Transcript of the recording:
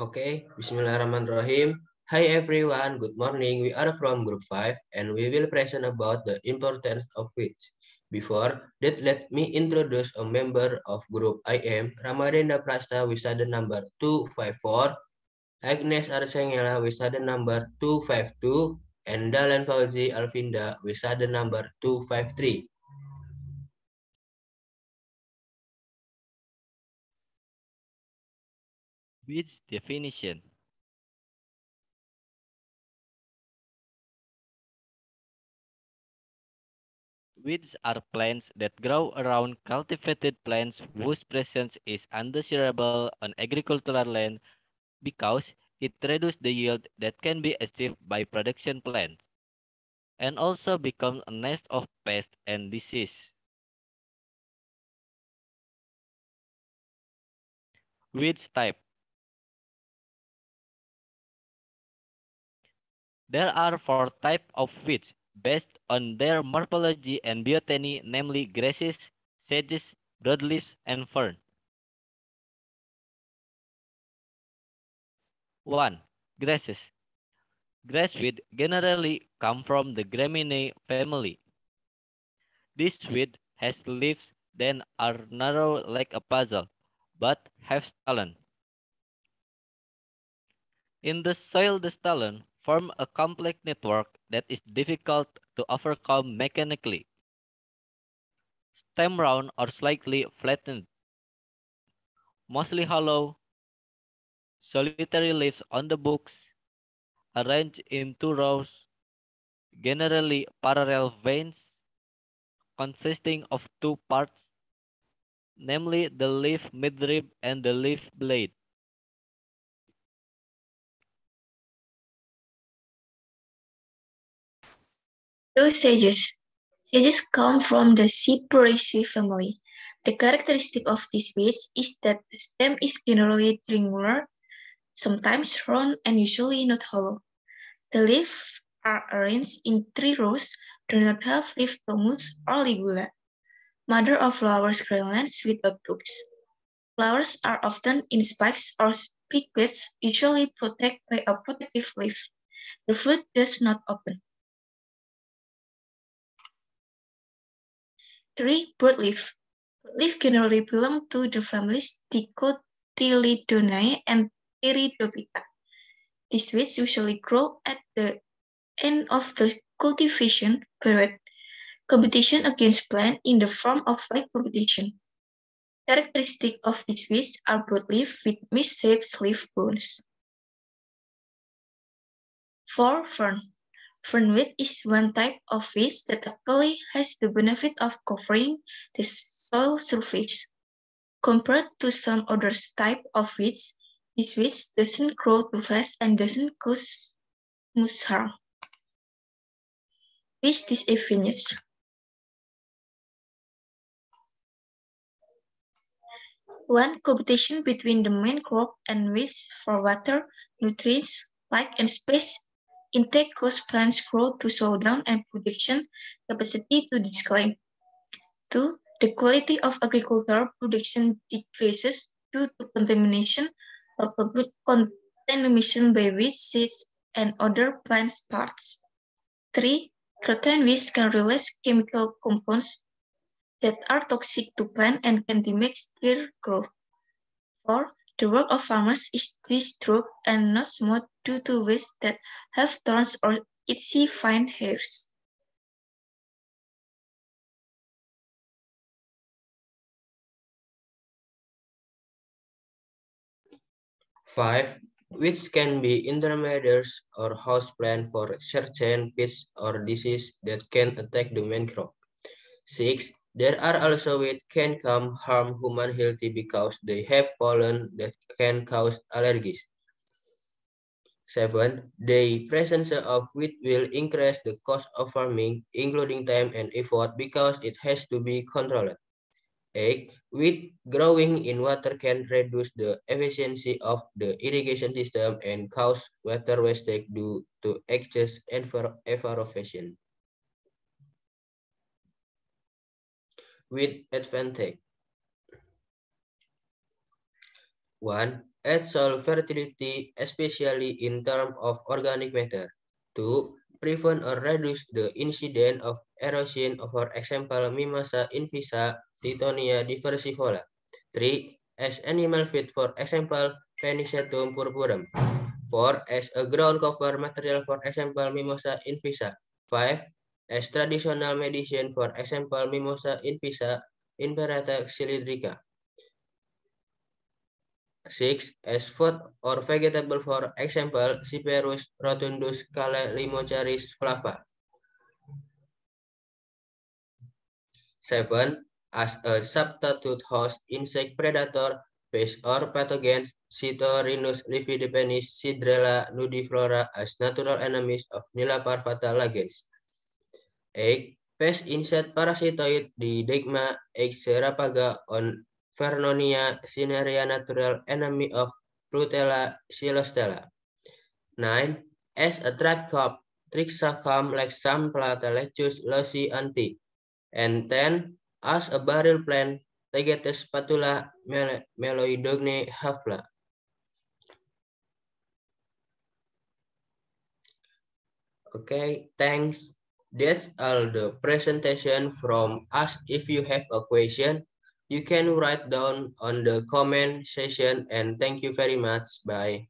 Okay, Bismillahirrahmanirrahim. Hi everyone, good morning. We are from group 5 and we will present about the importance of weeds. Before that, let me introduce a member of group I am Ramadenda Prasta Wisada number 254, Agnes Arsengela Wisada number 252, and Dalan Fauzi Alvinda Wisada number 253. Weeds definition. Weeds are plants that grow around cultivated plants whose presence is undesirable on agricultural land because it reduces the yield that can be achieved by production plants and also becomes a nest of pests and disease. Weeds type There are four types of weeds based on their morphology and botany, namely grasses, sedges, broadleaves, and fern. 1. Grasses. Grass weed generally come from the Gramineae family. This weed has leaves that are narrow like a puzzle, but have stolon. In the soil, the stolon form a complex network that is difficult to overcome mechanically. Stem round or slightly flattened. Mostly hollow. Solitary leaves on the books. Arranged in two rows. Generally parallel veins consisting of two parts, namely the leaf midrib and the leaf blade. Two sedges. Sedges come from the Cyperaceae family. The characteristic of these weeds is that the stem is generally triangular, sometimes round and usually not hollow. The leaves are arranged in three rows, do not have leaf thomus or ligula. Mother of flowers grainlets with obtuse. Flowers are often in spikes or spikelets, usually protected by a protective leaf. The fruit does not open. 3. Broadleaf. Broadleaf generally belong to the families Dicotyledonae and Pteridophyta. These weeds usually grow at the end of the cultivation period. Competition against plant in the form of light competition. Characteristic of these weeds are broadleaf with misshaped leaf bones. 4. Fern. Fernweed is one type of weed that actually has the benefit of covering the soil surface. Compared to some other type of weeds, this weed doesn't grow too fast and doesn't cause much harm. With disadvantage. One competition between the main crop and weeds for water, nutrients, light, and space intake cause plants growth to slow down and production capacity to decline. Two, the quality of agricultural production decreases due to contamination or contamination by weeds, seeds, and other plant parts. Three, certain weeds can release chemical compounds that are toxic to plant and can damage their growth. Four, the work of farmers is disturbed and not smooth due to weeds that have thorns or itchy fine hairs. Five, which can be intermediates or house plant for certain pests or disease that can attack the main crop. Six, there are also which can come harm human health because they have pollen that can cause allergies. Seven, the presence of wheat will increase the cost of farming, including time and effort, because it has to be controlled. Eight, wheat growing in water can reduce the efficiency of the irrigation system and cause water wastage due to excess evaporation. With advantage. One, add soil fertility, especially in terms of organic matter. Two, prevent or reduce the incidence of erosion, for example, Mimosa invisa, Tithonia diversifolia. Three, as animal feed, for example, Penicetum purpureum. Four, as a ground cover material, for example, Mimosa invisa. Five, as traditional medicine, for example, Mimosa invisa, Imperata xylindrica. Six, as food or vegetable, for example, Cyperus rotundus, Cale limocharis flava. Seven, as a substitute host insect predator, pest or pathogens, Cytorinus lividipenis, Sidrella nudiflora as natural enemies of Nila parvata lagens. Eight, pest insect parasitoid di Degma Exerapaga on Vernonia cinerea natural enemy of Prutella xylostella. 9. As a trap Trixacum like some Platelechus loci anti. And 10. As a barrel plant, Tegetes spatula meloidogne hafla. Okay, thanks. That's all the presentation from us. If you have a question, you can write down on the comment section and thank you very much. Bye.